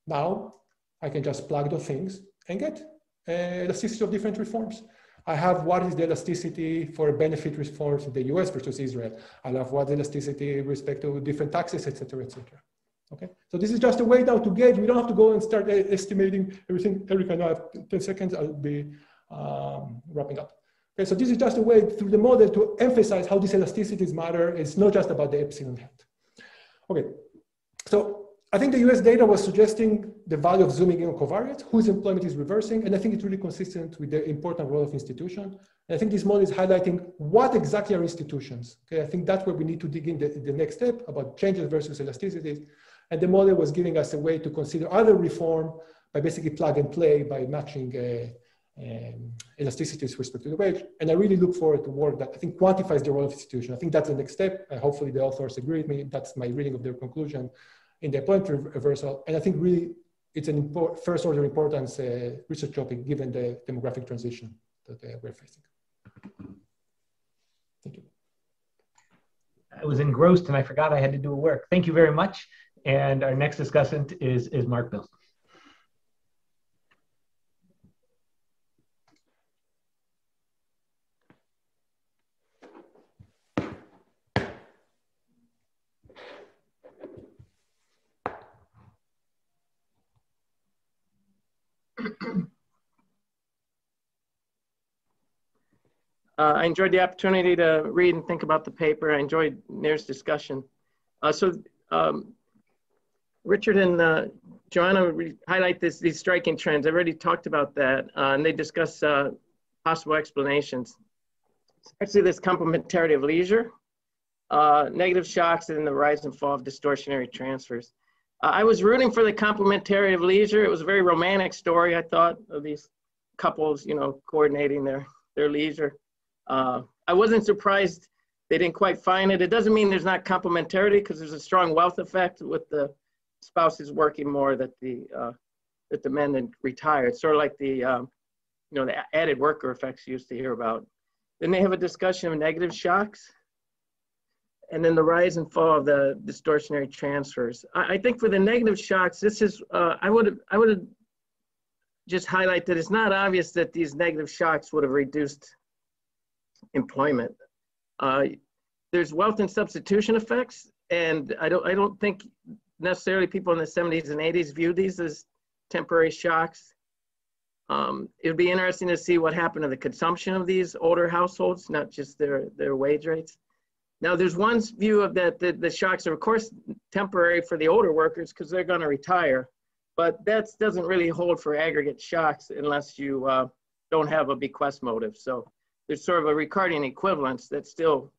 now I can just plug those things and get uh, elasticity of different reforms. I have what is the elasticity for benefit reforms in the US versus Israel. I have what elasticity with respect to different taxes, et cetera, et cetera. Okay, so this is just a way now to gauge. We don't have to go and start estimating everything. Erica, now I have 10 seconds. I'll be um, wrapping up. Okay, so this is just a way through the model to emphasize how these elasticities matter. It's not just about the epsilon hat. Okay, so I think the US data was suggesting the value of zooming in on covariates, whose employment is reversing, and I think it's really consistent with the important role of institution. And I think this model is highlighting what exactly are institutions. Okay, I think that's where we need to dig in the, the next step about changes versus elasticities. And the model was giving us a way to consider other reform by basically plug and play by matching uh, um, elasticities with respect to the wage. And I really look forward to work that I think quantifies the role of institution. I think that's the next step. Uh, hopefully the authors agree with me. That's my reading of their conclusion in the point reversal. And I think really it's an first order importance uh, research topic given the demographic transition that uh, we're facing. Thank you. I was engrossed and I forgot I had to do a work. Thank you very much. And our next discussant is, is Mark Bils. Uh, I enjoyed the opportunity to read and think about the paper. I enjoyed Nir's discussion. Uh, so um, Richard and uh, Johanna highlight this, these striking trends. I've already talked about that, uh, and they discuss uh, possible explanations. Actually, this complementarity of leisure, uh, negative shocks, and the rise and fall of distortionary transfers. I was rooting for the complementarity of leisure. It was a very romantic story, I thought, of these couples, you know, coordinating their, their leisure. Uh, I wasn't surprised they didn't quite find it. It doesn't mean there's not complementarity because there's a strong wealth effect with the spouses working more that the uh, that the men then retire. It's sort of like the um, you know the added worker effects you used to hear about. Then they have a discussion of negative shocks, and then the rise and fall of the distortionary transfers. I, I think for the negative shocks, this is uh, I would I would just highlight that it's not obvious that these negative shocks would have reduced employment. Uh, there's wealth and substitution effects, and I don't I don't think necessarily people in the 70s and 80s viewed these as temporary shocks. Um, it would be interesting to see what happened to the consumption of these older households, not just their their wage rates. Now, there's one view of that the, the shocks are of course temporary for the older workers because they're going to retire, but that doesn't really hold for aggregate shocks unless you uh, don't have a bequest motive. So there's sort of a Ricardian equivalence that still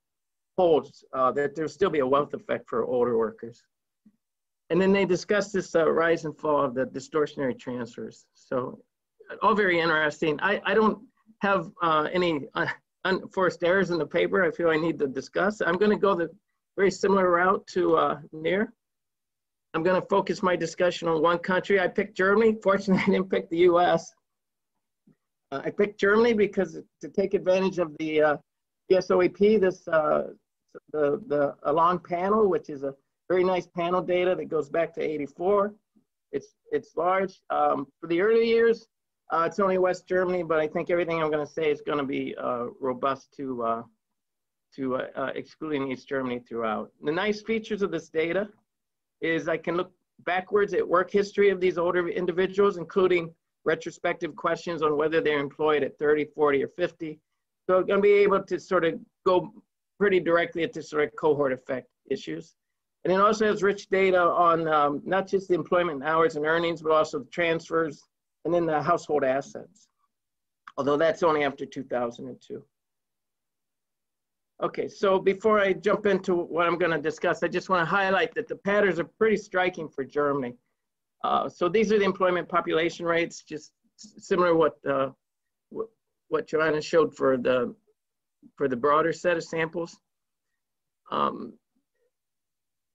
holds, uh, that there'll still be a wealth effect for older workers. And then they discuss this uh, rise and fall of the distortionary transfers. So all very interesting. I, I don't have uh, any uh, unforced errors in the paper I feel I need to discuss. I'm gonna go the very similar route to uh, Nir. I'm gonna focus my discussion on one country. I picked Germany. Fortunately, (laughs) I didn't pick the US. Uh, I picked Germany because to take advantage of the uh, PSOEP, this uh, the the Along panel, which is a very nice panel data that goes back to 84. It's it's large. Um, for the early years, uh, it's only West Germany, but I think everything I'm going to say is going to be uh, robust to uh, to uh, uh, excluding East Germany throughout. The nice features of this data is I can look backwards at work history of these older individuals, including retrospective questions on whether they're employed at 30, 40, or 50. So I'm going to be able to sort of go pretty directly into sort of cohort effect issues. And it also has rich data on um, not just the employment hours and earnings, but also the transfers, and then the household assets, although that's only after 2002. Okay, so before I jump into what I'm going to discuss, I just want to highlight that the patterns are pretty striking for Germany. Uh, so these are the employment population rates, just similar what, uh, what what Johanna showed for the for the broader set of samples. Um,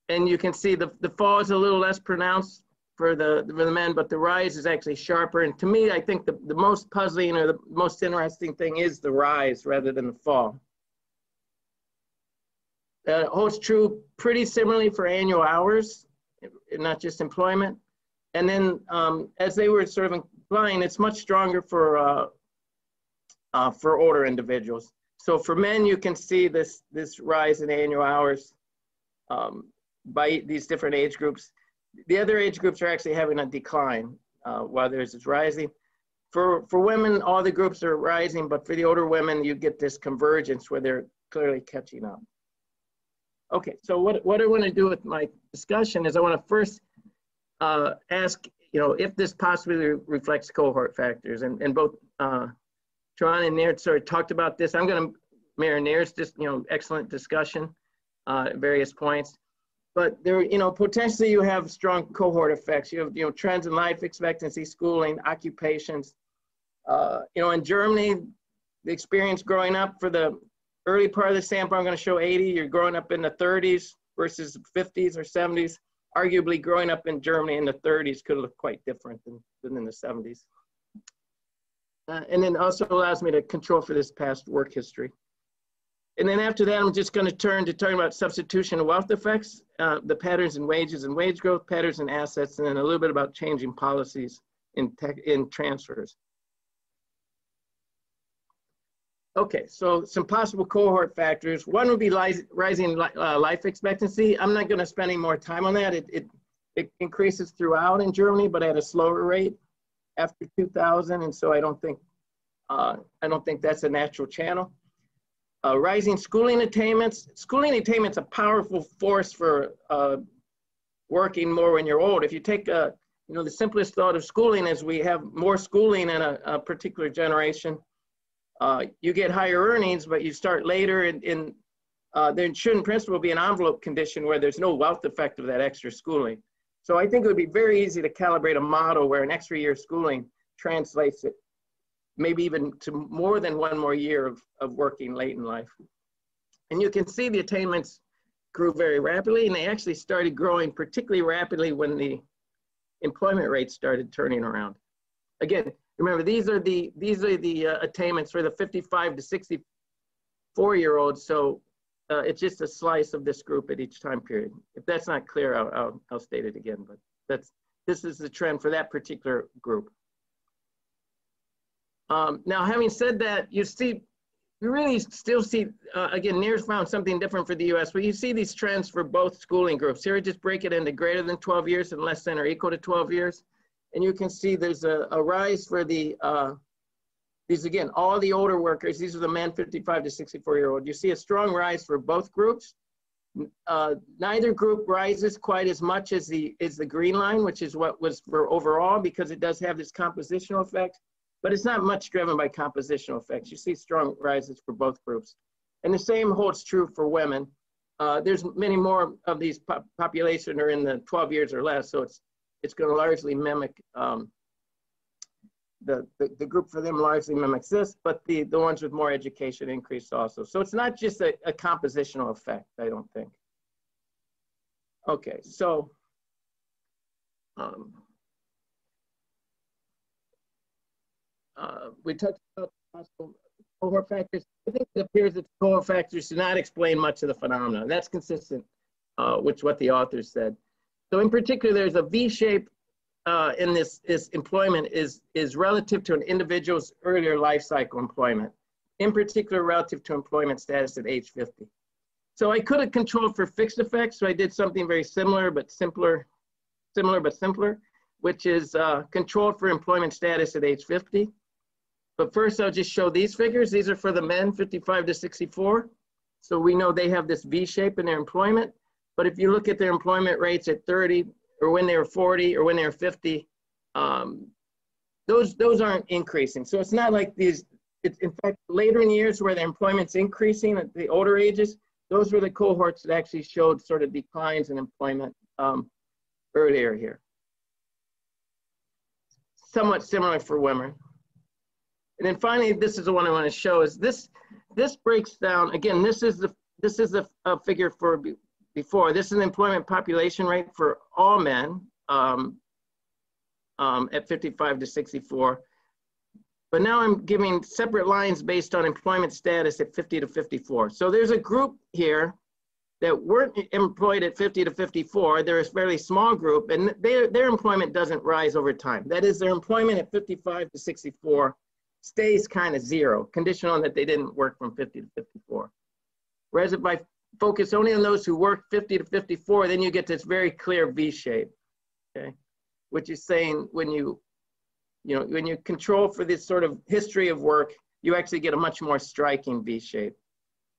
and you can see the, the fall is a little less pronounced for the, for the men, but the rise is actually sharper. And to me, I think the, the most puzzling or the most interesting thing is the rise rather than the fall. That holds true pretty similarly for annual hours, not just employment. And then um, as they were sort of implying, it's much stronger for, uh, uh, for older individuals. So for men, you can see this, this rise in annual hours um, by these different age groups. The other age groups are actually having a decline uh, while there's is rising. For, for women, all the groups are rising, but for the older women, you get this convergence where they're clearly catching up. Okay, so what, what I want to do with my discussion is I want to first uh, ask, you know, if this possibly reflects cohort factors, and, and both uh, John and Nir sort of talked about this. I'm going to Mayor Nir's just, you know, excellent discussion uh, at various points. But there, you know, potentially you have strong cohort effects. You have, you know, trends in life expectancy, schooling, occupations. Uh, you know, in Germany, the experience growing up for the early part of the sample, I'm going to show 80. You're growing up in the 30s versus 50s or 70s. Arguably, growing up in Germany in the 30s could look quite different than, than in the 70s. Uh, and then also allows me to control for this past work history. And then after that, I'm just going to turn to talking about substitution and wealth effects, uh, the patterns in wages and wage growth, patterns in assets, and then a little bit about changing policies in, tech, in transfers. Okay, so some possible cohort factors. One would be rising uh, life expectancy. I'm not going to spend any more time on that. It, it, it increases throughout in Germany, but at a slower rate after 2000, and so I don't think uh, I don't think that's a natural channel. Uh, rising schooling attainments. Schooling attainment's a powerful force for uh, working more when you're old. If you take a, uh, you know, the simplest thought of schooling is we have more schooling in a, a particular generation. Uh, you get higher earnings, but you start later in, in uh, there should in principle be an envelope condition where there's no wealth effect of that extra schooling. So I think it would be very easy to calibrate a model where an extra year of schooling translates it maybe even to more than one more year of, of working late in life. And you can see the attainments grew very rapidly and they actually started growing particularly rapidly when the employment rates started turning around. Again, remember these are the, these are the uh, attainments for the 55 to 64 year olds. So uh, it's just a slice of this group at each time period. If that's not clear, I'll, I'll, I'll state it again, but that's, this is the trend for that particular group. Um, now, having said that, you see, we really still see, uh, again, Nir's found something different for the US, but you see these trends for both schooling groups. Here, I just break it into greater than 12 years and less than or equal to 12 years. And you can see there's a, a rise for the uh, these again, all the older workers, these are the men 55 to 64 year old. You see a strong rise for both groups. Uh, neither group rises quite as much as the, as the green line, which is what was for overall because it does have this compositional effect, but it's not much driven by compositional effects. You see strong rises for both groups. And the same holds true for women. Uh, there's many more of these po population are in the 12 years or less, so it's, it's gonna largely mimic um, the, the, the, group for them largely mimics this, but the, the ones with more education increase also. So it's not just a, a compositional effect, I don't think. Okay, so um, uh, we talked about possible cohort factors. I think it appears that cohort factors do not explain much of the phenomenon. That's consistent uh, with what the authors said. So in particular, there's a V-shaped uh, in this, this employment is, is relative to an individual's earlier life cycle employment, in particular relative to employment status at age 50. So I could have controlled for fixed effects, so I did something very similar but simpler, similar but simpler, which is uh, controlled for employment status at age 50. But first I'll just show these figures. These are for the men 55 to 64. So we know they have this V shape in their employment. But if you look at their employment rates at 30, or when they were 40 or when they were 50, um, those, those aren't increasing. So it's not like these, it's in fact, later in years where the employment's increasing at the older ages, those were the cohorts that actually showed sort of declines in employment um, earlier here. Somewhat similar for women. And then finally, this is the one I want to show is this, this breaks down, again, this is the, this is the a figure for before. This is the employment population rate for all men um, um, at 55 to 64. But now I'm giving separate lines based on employment status at 50 to 54. So there's a group here that weren't employed at 50 to 54. They're a fairly small group and their, their employment doesn't rise over time. That is their employment at 55 to 64 stays kind of zero, conditional on that they didn't work from 50 to 54. Whereas if I focus only on those who work 50 to 54, then you get this very clear V shape, okay? Which is saying when you, you know, when you control for this sort of history of work, you actually get a much more striking V shape.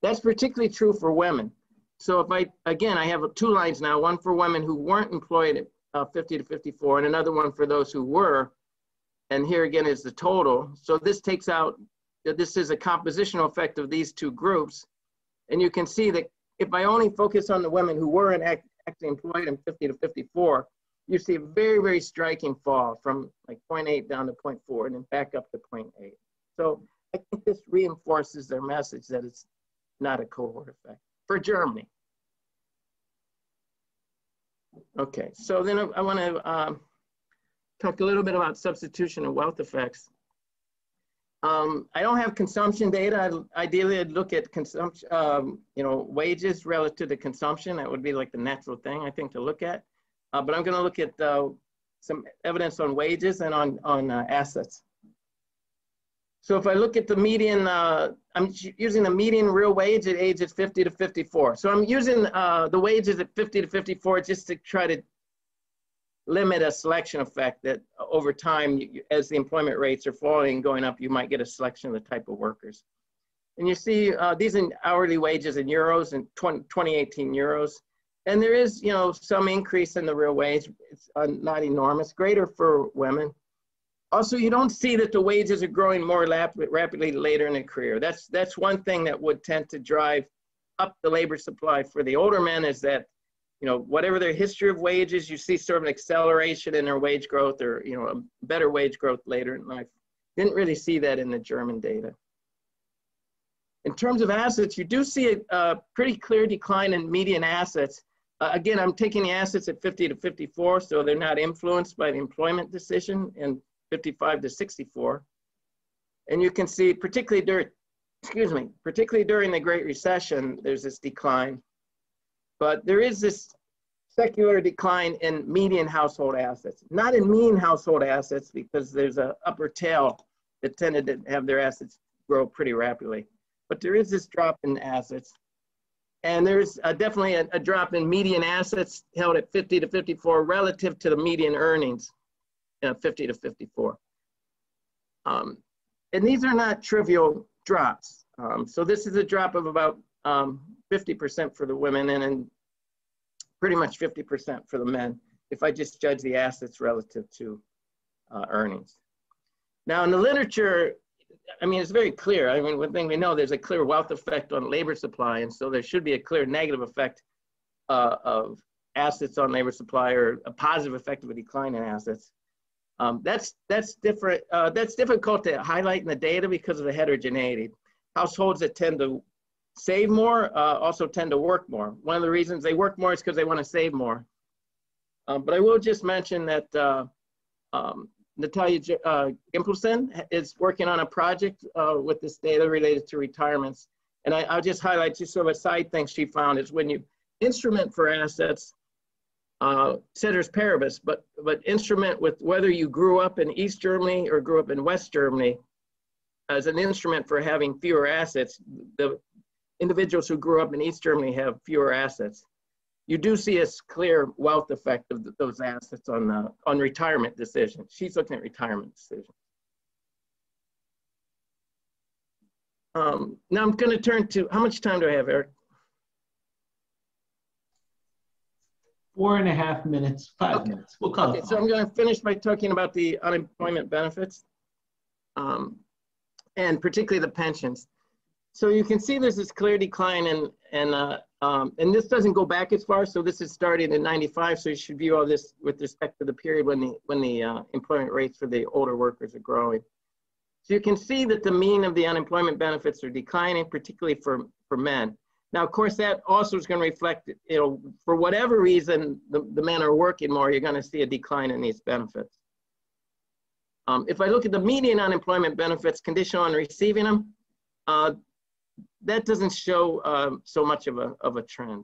That's particularly true for women. So if I, again, I have two lines now, one for women who weren't employed at uh, 50 to 54 and another one for those who were and here again is the total. So this takes out, that this is a compositional effect of these two groups. And you can see that if I only focus on the women who were in act, actually employed in 50 to 54, you see a very, very striking fall from like 0.8 down to 0.4 and then back up to 0.8. So I think this reinforces their message that it's not a cohort effect for Germany. Okay, so then I, I want to um, talk a little bit about substitution and wealth effects. Um, I don't have consumption data. Ideally, I'd look at consumption, um, you know, wages relative to consumption. That would be like the natural thing, I think, to look at. Uh, but I'm going to look at uh, some evidence on wages and on, on uh, assets. So if I look at the median, uh, I'm using the median real wage at ages 50 to 54. So I'm using uh, the wages at 50 to 54 just to try to limit a selection effect that over time, as the employment rates are falling and going up, you might get a selection of the type of workers. And you see uh, these in hourly wages in euros in 20, 2018 euros. And there is, you know, some increase in the real wage. It's uh, not enormous, greater for women. Also, you don't see that the wages are growing more rapidly later in a career. That's, that's one thing that would tend to drive up the labor supply for the older men is that you know, whatever their history of wages, you see sort of an acceleration in their wage growth or, you know, a better wage growth later in life. Didn't really see that in the German data. In terms of assets, you do see a, a pretty clear decline in median assets. Uh, again, I'm taking the assets at 50 to 54, so they're not influenced by the employment decision and 55 to 64. And you can see, particularly during, excuse me, particularly during the Great Recession, there's this decline. But there is this secular decline in median household assets, not in mean household assets because there's a upper tail that tended to have their assets grow pretty rapidly. But there is this drop in assets. And there's a, definitely a, a, drop in median assets held at 50 to 54 relative to the median earnings, you know, 50 to 54. Um, and these are not trivial drops. Um, so this is a drop of about um, 50% for the women and, and pretty much 50% for the men if I just judge the assets relative to uh, earnings. Now in the literature, I mean, it's very clear. I mean, one thing we know, there's a clear wealth effect on labor supply, and so there should be a clear negative effect uh, of assets on labor supply or a positive effect of a decline in assets. Um, that's, that's, different, uh, that's difficult to highlight in the data because of the heterogeneity. Households that tend to save more uh, also tend to work more. One of the reasons they work more is because they want to save more. Um, but I will just mention that uh, um, Natalia uh, Gimpelson is working on a project uh, with this data related to retirements. And I, will just highlight just sort of a side thing she found is when you instrument for assets, uh, ceteris paribus, but, but instrument with whether you grew up in East Germany or grew up in West Germany, as an instrument for having fewer assets, the, individuals who grew up in East Germany have fewer assets. You do see a clear wealth effect of those assets on, the, on retirement decisions. She's looking at retirement decisions. Um, now I'm going to turn to, how much time do I have, Erik? four and a half minutes, five Okay. minutes. We'll call Okay, it. so I'm going to finish by talking about the unemployment benefits, um, and particularly the pensions. So you can see there's this clear decline in, and, uh, um, and this doesn't go back as far, so this is starting in 95, so you should view all this with respect to the period when the, when the uh, employment rates for the older workers are growing. So you can see that the mean of the unemployment benefits are declining, particularly for, for men. Now, of course, that also is going to reflect, you know, for whatever reason, the, the men are working more, you're going to see a decline in these benefits. Um, if I look at the median unemployment benefits conditional on receiving them, uh, that doesn't show um, so much of a, of a trend.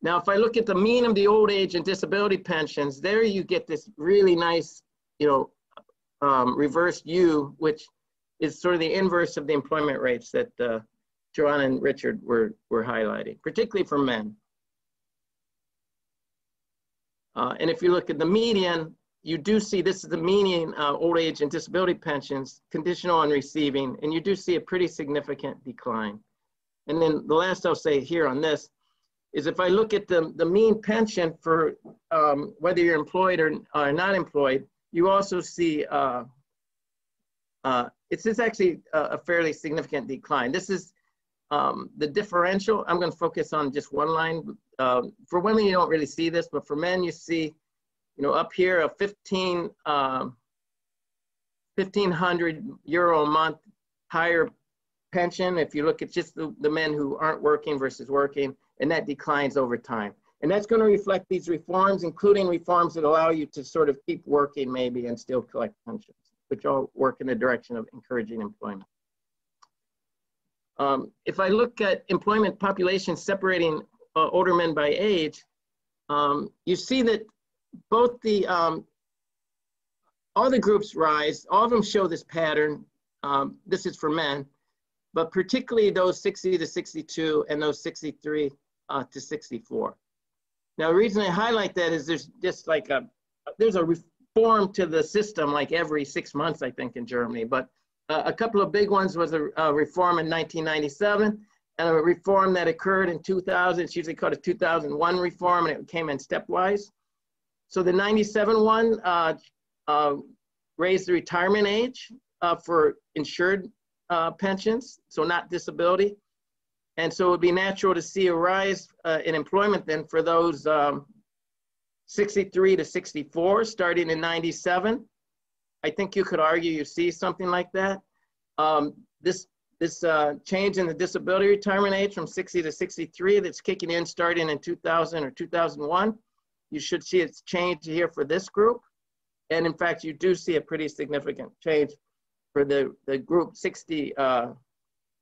Now, if I look at the mean of the old age and disability pensions, there you get this really nice, you know, um, reversed U, which is sort of the inverse of the employment rates that uh, and Richard were, were highlighting, particularly for men. Uh, and if you look at the median, you do see this is the median uh, old age and disability pensions conditional on receiving, and you do see a pretty significant decline. And then the last I'll say here on this is if I look at the, the mean pension for um, whether you're employed or, or not employed, you also see uh, uh, it's, it's actually a, a fairly significant decline. This is um, the differential. I'm going to focus on just one line. Um, for women, you don't really see this, but for men, you see, you know, up here a 15, um, 1500 euro a month higher pension. If you look at just the, the men who aren't working versus working, and that declines over time. And that's going to reflect these reforms, including reforms that allow you to sort of keep working maybe and still collect pensions, which all work in the direction of encouraging employment. Um, if I look at employment population separating uh, older men by age, um, you see that both the, um, all the groups rise, all of them show this pattern. Um, this is for men, but particularly those 60 to 62 and those 63 uh, to 64. Now, the reason I highlight that is there's just like a, there's a reform to the system like every six months, I think, in Germany. But uh, a couple of big ones was a, a, reform in 1997 and a reform that occurred in 2000. It's usually called a 2001 reform, and it came in stepwise. So the 97 one uh, uh, raised the retirement age uh, for insured uh, pensions, so not disability. And so it would be natural to see a rise uh, in employment then for those um, 63 to 64, starting in 97. I think you could argue you see something like that. Um, this this uh, change in the disability retirement age from 60 to 63 that's kicking in starting in 2000 or 2001. You should see it's change here for this group. And in fact, you do see a pretty significant change for the, the group 60, uh,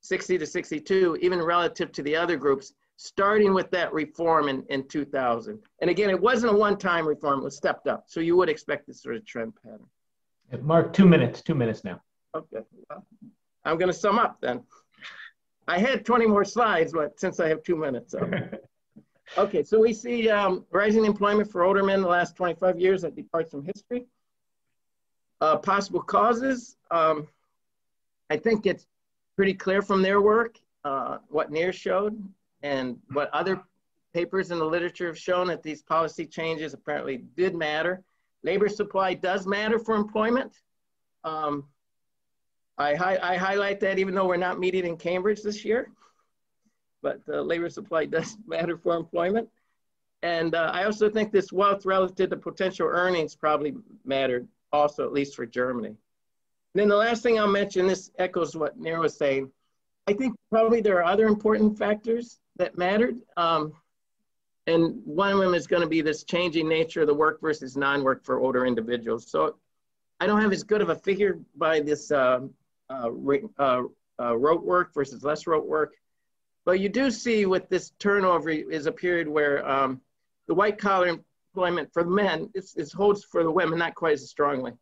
60 to 62, even relative to the other groups, starting with that reform in, in 2000. And again, it wasn't a one-time reform, it was stepped up. So you would expect this sort of trend pattern. Mark, two minutes, two minutes now. Okay, well, I'm gonna sum up then. I had 20 more slides, but since I have two minutes. So. (laughs) Okay, so we see um, rising employment for older men in the last 25 years that departs from history. Uh, possible causes, um, I think it's pretty clear from their work, uh, what Nir showed and what other papers in the literature have shown that these policy changes apparently did matter. Labor supply does matter for employment. Um, I, hi I highlight that even though we're not meeting in Cambridge this year but labor supply does (laughs) matter for employment. And uh, I also think this wealth relative to potential earnings probably mattered also, at least for Germany. And then the last thing I'll mention, this echoes what Nir was saying. I think probably there are other important factors that mattered. Um, and one of them is going to be this changing nature of the work versus non-work for older individuals. So I don't have as good of a figure by this uh, uh, uh, uh rote work versus less rote work. But you do see with this turnover is a period where um, the white collar employment for men, it holds for the women not quite as strongly,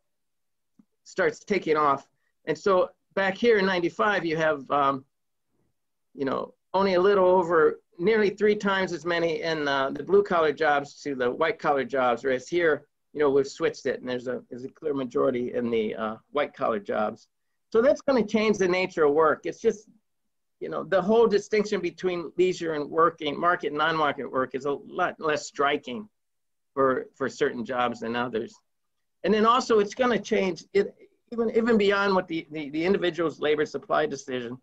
starts taking off. And so back here in 95, you have, um, you know, only a little over, nearly three times as many in uh, the blue collar jobs to the white collar jobs, whereas here, you know, we've switched it and there's a, there's a clear majority in the uh, white collar jobs. So that's going to change the nature of work. It's just you know, the whole distinction between leisure and working, market and non-market work is a lot less striking for, for certain jobs than others. And then also it's gonna change, it, even, even beyond what the, the, the individual's labor supply decision,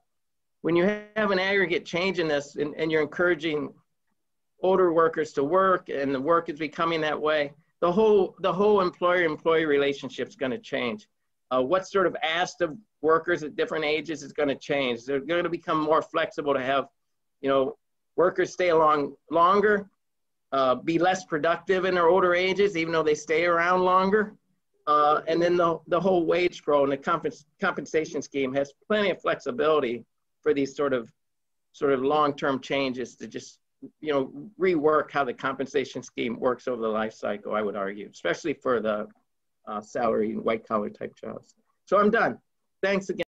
when you have an aggregate change in this and, and you're encouraging older workers to work and the work is becoming that way, the whole, the whole employer-employee relationship is gonna change. Uh, what's sort of asked of workers at different ages is gonna change. They're gonna become more flexible to have, you know, workers stay along longer, uh, be less productive in their older ages, even though they stay around longer. Uh, and then the, the whole wage growth and the compens compensation scheme has plenty of flexibility for these sort of sort of long-term changes to just you know rework how the compensation scheme works over the life cycle i would argue especially for the uh, salary and white collar type jobs. So i'm done. Thanks again